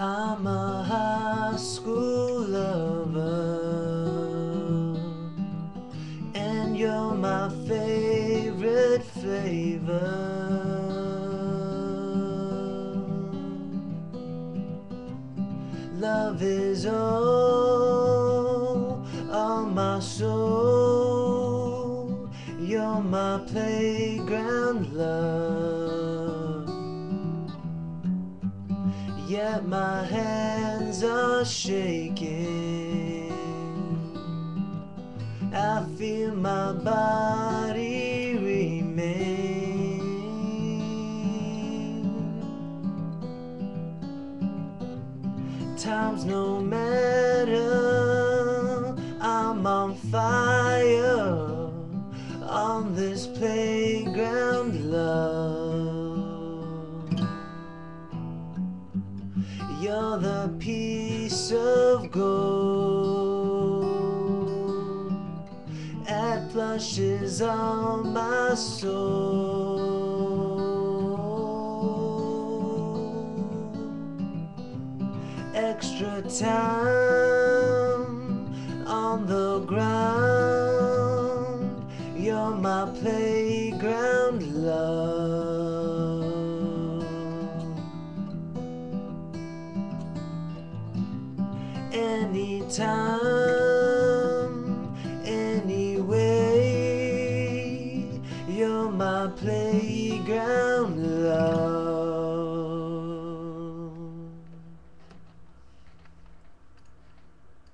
I'm a high school lover, and you're my favorite flavor. Love is all on my soul. You're my playground love. Yet my hands are shaking. I feel my body remain. Times no matter, I'm on fire on this playground The piece of gold at blushes on my soul. Extra time on the ground. You're my playground anytime, anyway. You're my playground.